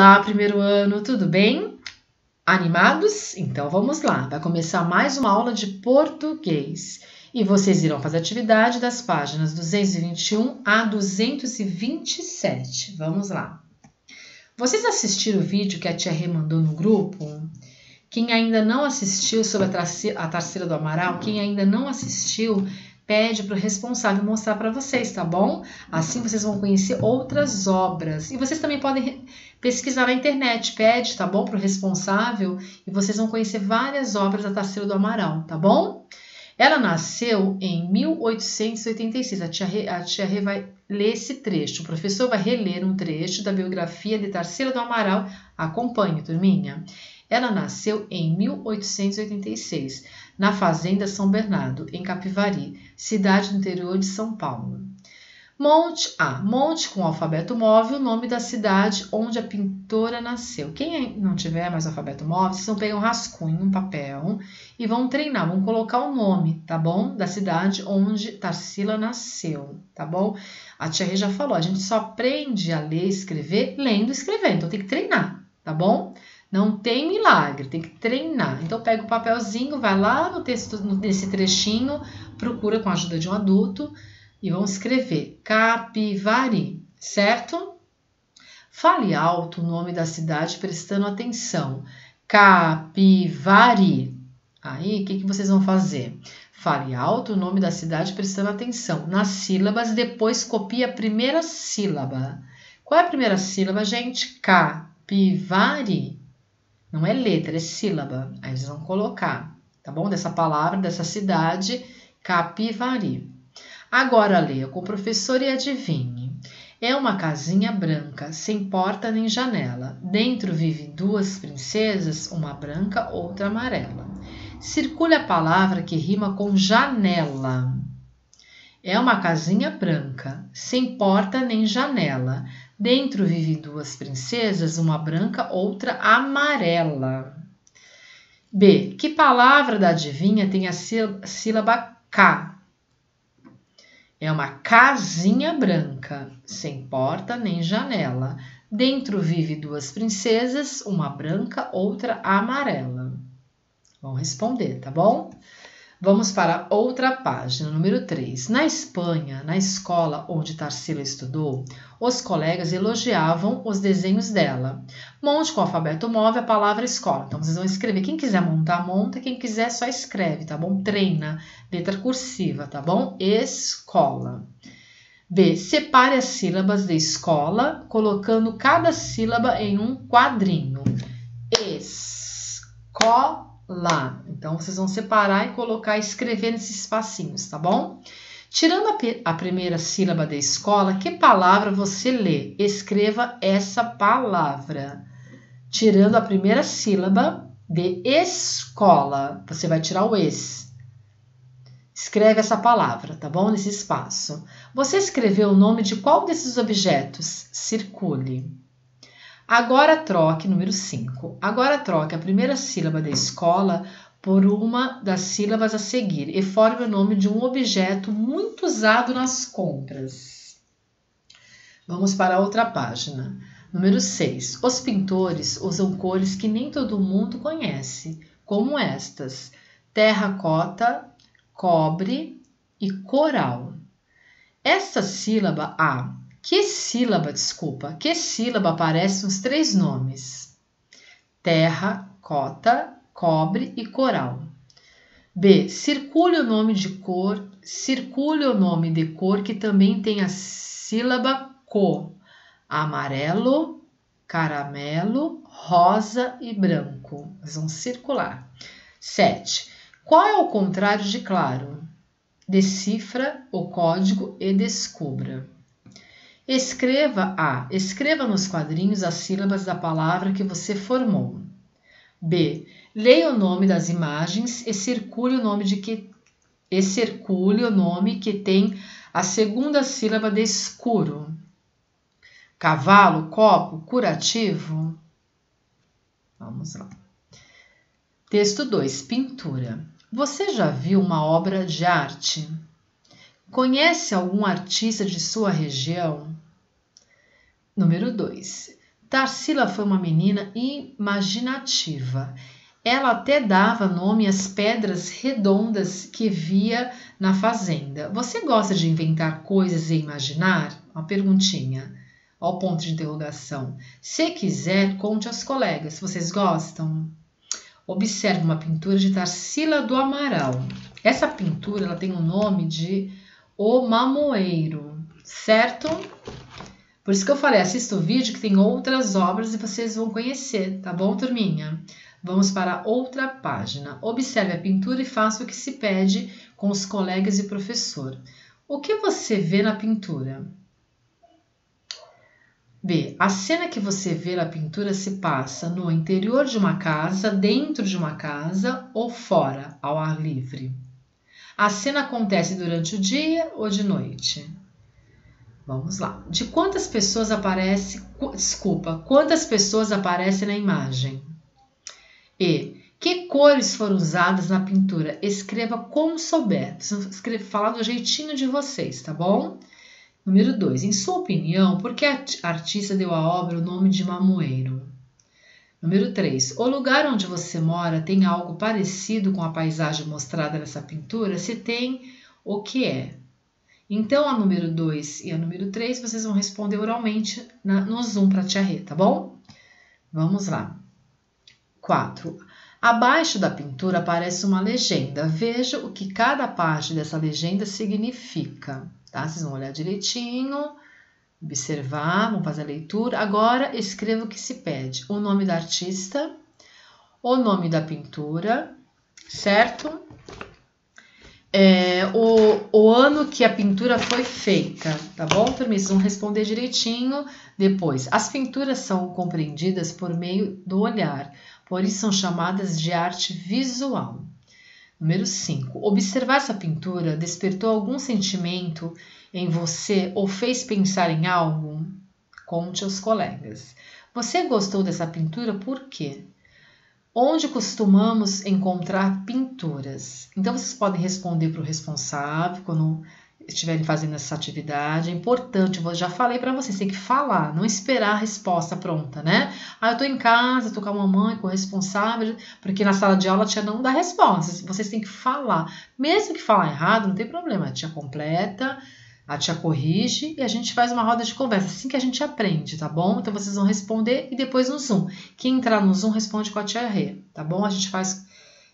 Olá, primeiro ano, tudo bem? Animados? Então vamos lá, vai começar mais uma aula de português e vocês irão fazer atividade das páginas 221 a 227. Vamos lá. Vocês assistiram o vídeo que a tia Rê mandou no grupo? Quem ainda não assistiu sobre a Tarceira do Amaral, quem ainda não assistiu, pede para o responsável mostrar para vocês, tá bom? Assim vocês vão conhecer outras obras. E vocês também podem pesquisar na internet, pede, tá bom? Para o responsável e vocês vão conhecer várias obras da Tarsila do Amaral, tá bom? Ela nasceu em 1886. A tia, Rê, a tia Rê vai ler esse trecho. O professor vai reler um trecho da biografia de Tarsila do Amaral. Acompanhe, turminha. Ela nasceu em 1886, na Fazenda São Bernardo, em Capivari, cidade do interior de São Paulo. Monte A. Monte com alfabeto móvel, o nome da cidade onde a pintora nasceu. Quem não tiver mais alfabeto móvel, vocês vão pegar um rascunho, um papel e vão treinar, vão colocar o nome, tá bom? Da cidade onde Tarsila nasceu, tá bom? A tia Rê já falou, a gente só aprende a ler e escrever lendo e escrevendo, então tem que treinar, tá bom? Não tem milagre, tem que treinar. Então pega o papelzinho, vai lá no texto, nesse trechinho, procura com a ajuda de um adulto e vão escrever Capivari, certo? Fale alto o nome da cidade prestando atenção. Capivari. Aí, o que, que vocês vão fazer? Fale alto o nome da cidade prestando atenção nas sílabas, depois copie a primeira sílaba. Qual é a primeira sílaba, gente? Capivari. Não é letra, é sílaba. Aí vocês vão colocar, tá bom? Dessa palavra, dessa cidade, Capivari. Agora leia com o professor e adivinhe. É uma casinha branca, sem porta nem janela. Dentro vivem duas princesas, uma branca, outra amarela. Circule a palavra que rima com janela. É uma casinha branca, sem porta nem janela. Dentro vivem duas princesas, uma branca, outra amarela. B. Que palavra da adivinha tem a sílaba K? É uma casinha branca, sem porta nem janela. Dentro vive duas princesas, uma branca, outra amarela. Vão responder, tá bom? Vamos para outra página, número 3. Na Espanha, na escola onde Tarsila estudou, os colegas elogiavam os desenhos dela. Monte com o alfabeto móvel a palavra escola. Então, vocês vão escrever. Quem quiser montar, monta. Quem quiser, só escreve, tá bom? Treina. Letra cursiva, tá bom? Escola. B. Separe as sílabas de escola, colocando cada sílaba em um quadrinho. Escola. Então, vocês vão separar e colocar, escrever nesses espacinhos, tá bom? Tirando a, a, primeira sílaba da escola, que palavra você lê? Escreva essa palavra. Tirando a primeira sílaba de escola, você vai tirar o es. Escreve essa palavra, tá bom? Nesse espaço. Você escreveu o nome de qual desses objetos? Circule. Agora troque, número 5. Agora troque a primeira sílaba da escola por uma das sílabas a seguir e forme o nome de um objeto muito usado nas compras. Vamos para a outra página. Número 6. Os pintores usam cores que nem todo mundo conhece, como estas: terracota, cobre e coral. Esta sílaba A que sílaba, desculpa, que sílaba aparece nos três nomes? Terra, cota, cobre e coral. B. Circule o nome de cor, circule o nome de cor que também tem a sílaba co. Amarelo, caramelo, rosa e branco. Eles vão circular. 7. Qual é o contrário de claro? Decifra o código e descubra. Escreva A. Escreva nos quadrinhos as sílabas da palavra que você formou. B. Leia o nome das imagens e circule o nome de que e circule o nome que tem a segunda sílaba de escuro. Cavalo, copo, curativo. Vamos lá. Texto 2. Pintura. Você já viu uma obra de arte? Conhece algum artista de sua região? Número 2. Tarsila foi uma menina imaginativa. Ela até dava nome às pedras redondas que via na fazenda. Você gosta de inventar coisas e imaginar? Uma perguntinha. Ao ponto de interrogação. Se quiser, conte aos colegas. Vocês gostam? Observe uma pintura de Tarsila do Amaral. Essa pintura ela tem o nome de O Mamoeiro, certo? Por isso que eu falei, assista o vídeo que tem outras obras e vocês vão conhecer, tá bom, turminha? Vamos para outra página. Observe a pintura e faça o que se pede com os colegas e professor. O que você vê na pintura? B. A cena que você vê na pintura se passa no interior de uma casa, dentro de uma casa ou fora, ao ar livre. A cena acontece durante o dia ou de noite? Vamos lá. De quantas pessoas aparece, desculpa, quantas pessoas aparecem na imagem? E. Que cores foram usadas na pintura? Escreva como souber. Escreva, falar do jeitinho de vocês, tá bom? Número 2. Em sua opinião, por que a artista deu à obra o nome de Mamoeiro? Número 3. O lugar onde você mora tem algo parecido com a paisagem mostrada nessa pintura? Se tem, o que é? Então, a número 2 e a número 3 vocês vão responder oralmente na, no Zoom para a Tia Rê, tá bom? Vamos lá. 4. Abaixo da pintura aparece uma legenda. Veja o que cada parte dessa legenda significa. Tá? Vocês vão olhar direitinho, observar, vão fazer a leitura. Agora escreva o que se pede: o nome da artista, o nome da pintura, certo? É, o, o ano que a pintura foi feita, tá bom, turma? Vão responder direitinho depois. As pinturas são compreendidas por meio do olhar por isso são chamadas de arte visual. Número 5. Observar essa pintura despertou algum sentimento em você ou fez pensar em algo? Conte aos colegas. Você gostou dessa pintura por quê? Onde costumamos encontrar pinturas? Então vocês podem responder para o responsável quando estiverem fazendo essa atividade, é importante, eu já falei para vocês, tem que falar, não esperar a resposta pronta, né? Ah, eu tô em casa, tô com a mamãe, com o responsável, porque na sala de aula a tia não dá resposta, vocês têm que falar. Mesmo que falar errado, não tem problema, a tia completa, a tia corrige e a gente faz uma roda de conversa, assim que a gente aprende, tá bom? Então vocês vão responder e depois no Zoom. Quem entrar no Zoom responde com a tia Rê, tá bom? A gente faz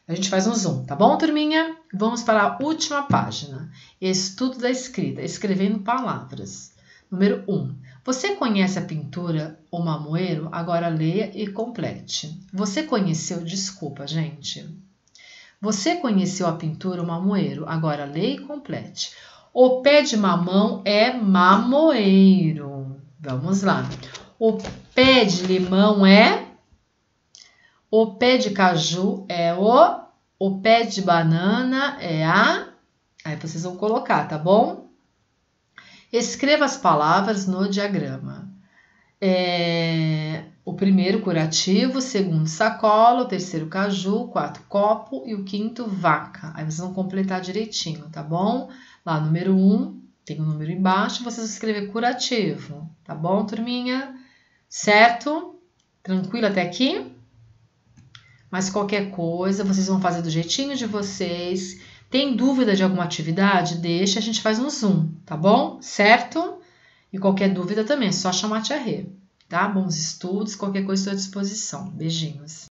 a gente faz um zoom, tá bom, turminha? Vamos para a última página. Estudo da escrita, escrevendo palavras. Número 1. Um, você conhece a pintura O Mamoeiro? Agora leia e complete. Você conheceu, desculpa, gente. Você conheceu a pintura O Mamoeiro? Agora leia e complete. O pé de mamão é mamoeiro. Vamos lá. O pé de limão é o pé de caju é o, o pé de banana é a. Aí vocês vão colocar, tá bom? Escreva as palavras no diagrama. É, o primeiro curativo, o segundo sacola, o terceiro caju, o quarto copo e o quinto vaca. Aí vocês vão completar direitinho, tá bom? Lá, número um, tem um número embaixo, vocês vão escrever curativo, tá bom, turminha? Certo? Tranquilo até aqui? Mas qualquer coisa, vocês vão fazer do jeitinho de vocês. Tem dúvida de alguma atividade? Deixa, a gente faz no Zoom, tá bom? Certo? E qualquer dúvida também, é só chamar a Tia Rê, tá? Bons estudos, qualquer coisa estou à disposição. Beijinhos.